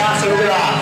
那，所以对吧？